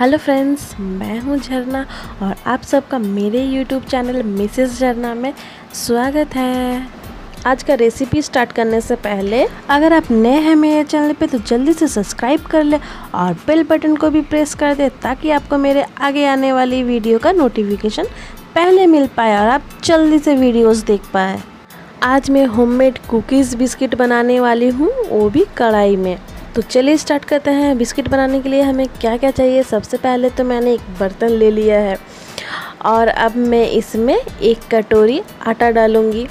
Hello friends, मैं हूँ झरना और आप सबका मेरे यूट्यूब चैनल मिसेस झरना में स्वागत है। आज का रेसिपी स्टार्ट करने से पहले, अगर आप नए हैं मेरे चैनल पे तो जल्दी से सब्सक्राइब कर ले और बेल बटन को भी प्रेस कर दे ताकि आपको मेरे आगे आने वाली वीडियो का नोटिफिकेशन पहले मिल पाए और आप जल्दी से वीडियोस देख पाए। आज मैं होममेड कुकीज़ बिस्किट बनाने वाली हूँ, वो भी कढ़ाई में। तो चलिए स्टार्ट करते हैं। बिस्किट बनाने के लिए हमें क्या क्या चाहिए? सबसे पहले तो मैंने एक बर्तन ले लिया है। और अब मैं इसमें एक कटोरी आटा डालूँगी।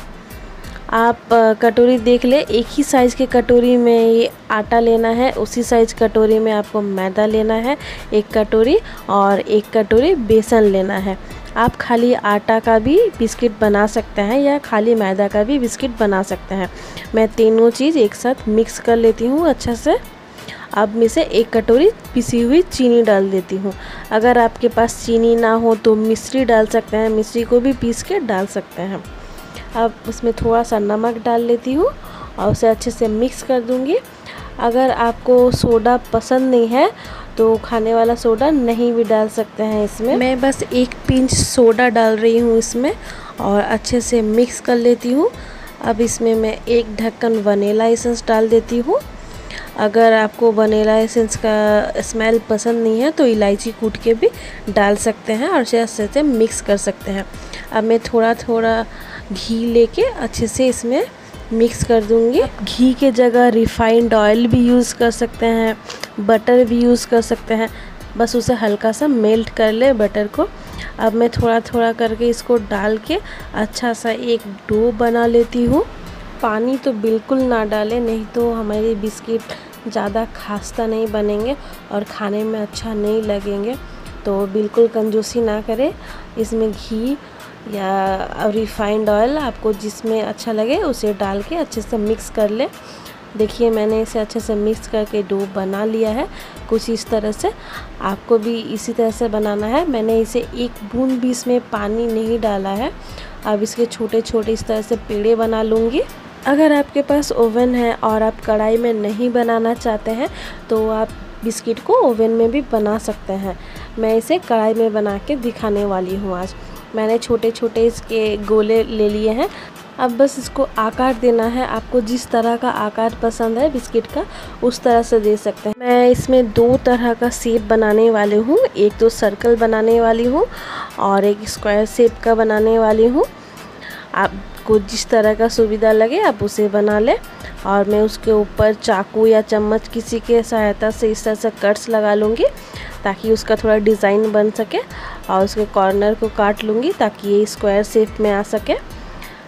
आप कटोरी देख ले। एक ही साइज़ के कटोरी में ये आटा लेना है। उसी साइज़ कटोरी में आपको मैदा लेना है, एक कटोरी और एक कटोरी बेसन लेना है। आप खाली आटा का भी बिस्किट बना सकते हैं या खाली मैदा का भी बिस्किट बना सकते हैं। मैं तीनों चीज़ एक साथ मिक्स कर लेती हूँ अच्छा से। अब मैं से एक कटोरी पिसी हुई चीनी डाल देती हूँ। अगर आपके पास चीनी ना हो तो मिश्री डाल सकते हैं, मिश्री को भी पीस के डाल सकते हैं। अब उसमें थोड़ा सा नमक डाल लेती हूँ और उसे अच्छे से मिक्स कर दूँगी। अगर आपको सोडा पसंद नहीं है तो खाने वाला सोडा नहीं भी डाल सकते हैं इसमें। मैं बस एक पिंच सोडा डाल रही हूँ इसमें और अच्छे से मिक्स कर लेती हूँ। अब इसमें मैं एक ढक्कन वनीला एसेंस डाल देती हूँ। अगर आपको वनीला एसेंस का स्मेल पसंद नहीं है तो इलायची कूट के भी डाल सकते हैं और अच्छे से मिक्स कर सकते हैं। अब मैं थोड़ा थोड़ा घी लेके अच्छे से इसमें मिक्स कर दूँगी। घी के जगह रिफाइंड ऑयल भी यूज़ कर सकते हैं बटर भी यूज़ कर सकते हैं। बस उसे हल्का सा मेल्ट कर ले बटर को। अब मैं थोड़ा थोड़ा करके इसको डाल के अच्छा सा एक डो बना लेती हूँ। पानी तो बिल्कुल ना डालें, नहीं तो हमारे बिस्किट ज़्यादा खास्ता नहीं बनेंगे और खाने में अच्छा नहीं लगेंगे। तो बिल्कुल कंजूसी ना करें। इसमें घी या रिफाइंड ऑयल आपको जिसमें अच्छा लगे, उसे डाल के अच्छे से मिक्स कर ले। देखिए, मैंने इसे अच्छे से मिक्स करके डो बना लिया है। कुछ इस तरह से। आपको भी इसी तरह से बनाना है। मैंने इसे एक बूंद भी इसमें पानी नहीं डाला है। अब इसके छोटे छोटे इस तरह से पेड़े बना लूँगी। अगर आपके पास ओवन है और आप कढ़ाई में नहीं बनाना चाहते हैं तो आप बिस्किट को ओवन में भी बना सकते हैं। मैं इसे कढ़ाई में बना के दिखाने वाली हूँ आज। मैंने छोटे छोटे इसके गोले ले लिए हैं। अब बस इसको आकार देना है। आपको जिस तरह का आकार पसंद है, बिस्किट का, उस तरह से दे सकते हैं। मैं इसमें दो तरह का सेप बनाने वाली हूँ। एक तो सर्कल बनाने वाली हूँ और एक स्क्वायर सेप का बनाने वाली हूँ। आपको जिस तरह का सुविधा लगे, आप उसे बना लें। और मैं उसके ऊपर चाकू या चम्मच किसी के सहायता से इस तरह से कट्स लगा लूँगी ताकि उसका थोड़ा डिज़ाइन बन सके और उसके कॉर्नर को काट लूँगी ताकि ये स्क्वायर शेप में आ सके।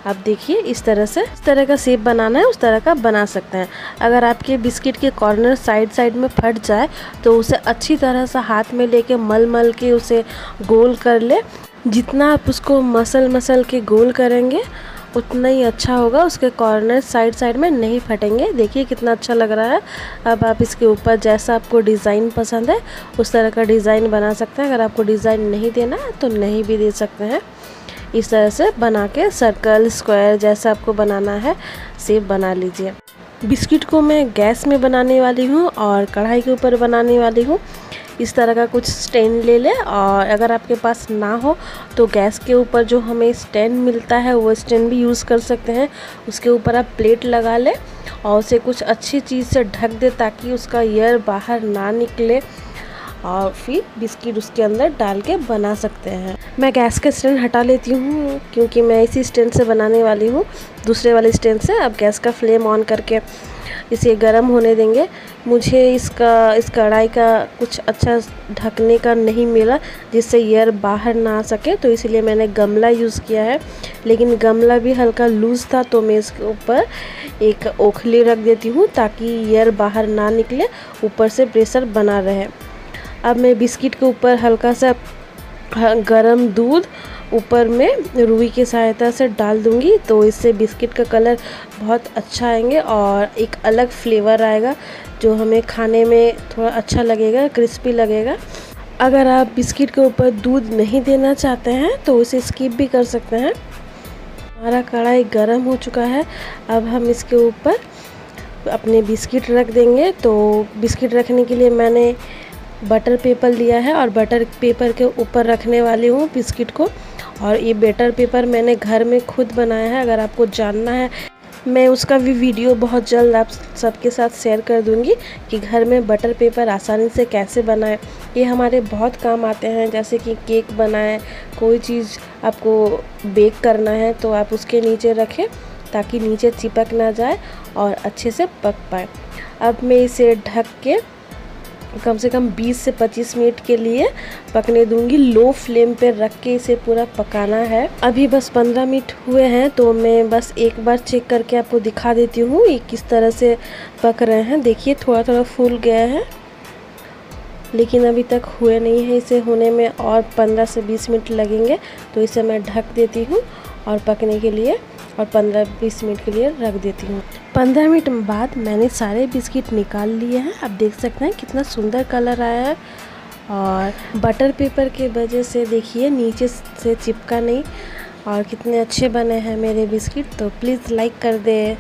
अब देखिए, इस तरह से, इस तरह का शेप बनाना है, उस तरह का बना सकते हैं। अगर आपके बिस्किट के कॉर्नर साइड साइड में फट जाए तो उसे अच्छी तरह से हाथ में लेके मल मल के उसे गोल कर ले। जितना आप उसको मसल मसल के गोल करेंगे उतना ही अच्छा होगा, उसके कॉर्नर साइड साइड में नहीं फटेंगे। देखिए कितना अच्छा लग रहा है। अब आप इसके ऊपर जैसा आपको डिज़ाइन पसंद है, उस तरह का डिज़ाइन बना सकते हैं। अगर आपको डिज़ाइन नहीं देना है तो नहीं भी दे सकते हैं। इस तरह से बना के सर्कल स्क्वायर जैसा आपको बनाना है सेप बना लीजिए। बिस्किट को मैं गैस में बनाने वाली हूँ और कढ़ाई के ऊपर बनाने वाली हूँ। इस तरह का कुछ स्टैंड ले लें और अगर आपके पास ना हो तो गैस के ऊपर जो हमें स्टैंड मिलता है, वो स्टैंड भी यूज़ कर सकते हैं। उसके ऊपर आप प्लेट लगा लें और उसे कुछ अच्छी चीज़ से ढक दे ताकि उसका एयर बाहर ना निकले। और फिर बिस्किट उसके अंदर डाल के बना सकते हैं। मैं गैस का स्टैंड हटा लेती हूँ, क्योंकि मैं इसी स्टैंड से बनाने वाली हूँ। दूसरे वाले स्टैंड से अब गैस का फ्लेम ऑन करके इसे गर्म होने देंगे। मुझे इसका, इस कढ़ाई का कुछ अच्छा ढकने का नहीं मिला, जिससे एयर बाहर ना आ सके तो इसलिए मैंने गमला यूज़ किया है। लेकिन गमला भी हल्का लूज़ था तो मैं इसके ऊपर एक ओखली रख देती हूँ, ताकि एयर बाहर ना निकले, ऊपर से प्रेशर बना रहे। अब मैं बिस्किट के ऊपर हल्का सा गरम दूध, ऊपर में रुई की सहायता से डाल दूँगी तो इससे बिस्किट का कलर बहुत अच्छा आएँगे और एक अलग फ्लेवर आएगा, जो हमें खाने में थोड़ा अच्छा लगेगा, क्रिस्पी लगेगा। अगर आप बिस्किट के ऊपर दूध नहीं देना चाहते हैं तो उसे स्किप भी कर सकते हैं। हमारा कढ़ाई गर्म हो चुका है, अब हम इसके ऊपर अपने बिस्किट रख देंगे तो बिस्किट रखने के लिए मैंने बटर पेपर लिया है और बटर पेपर के ऊपर रखने वाली हूँ बिस्किट को। और ये बटर पेपर मैंने घर में खुद बनाया है, अगर आपको जानना है। मैं उसका भी वीडियो बहुत जल्द आप सबके साथ शेयर कर दूँगी कि घर में बटर पेपर आसानी से कैसे बनाएँ। ये हमारे बहुत काम आते हैं, जैसे कि केक बनाएँ, कोई चीज़ आपको बेक करना है तो आप उसके नीचे रखें, ताकि नीचे चिपक ना जाए और अच्छे से पक पाए। अब मैं इसे ढक के कम से कम 20 से 25 मिनट के लिए पकने दूँगी। लो फ्लेम पे रख के इसे पूरा पकाना है। अभी बस 15 मिनट हुए हैं तो मैं बस एक बार चेक करके आपको दिखा देती हूँ ये किस तरह से पक रहे हैं। देखिए थोड़ा थोड़ा फूल गया है, लेकिन अभी तक हुए नहीं है। इसे होने में और 15 से 20 मिनट लगेंगे तो इसे मैं ढक देती हूँ। और पकने के लिए और 15-20 मिनट के लिए रख देती हूँ। 15 मिनट बाद मैंने सारे बिस्किट निकाल लिए हैं। आप देख सकते हैं कितना सुंदर कलर आया है। और बटर पेपर के वजह से देखिए, नीचे से चिपका नहीं और कितने अच्छे बने हैं मेरे बिस्किट। तो प्लीज़ लाइक कर दे।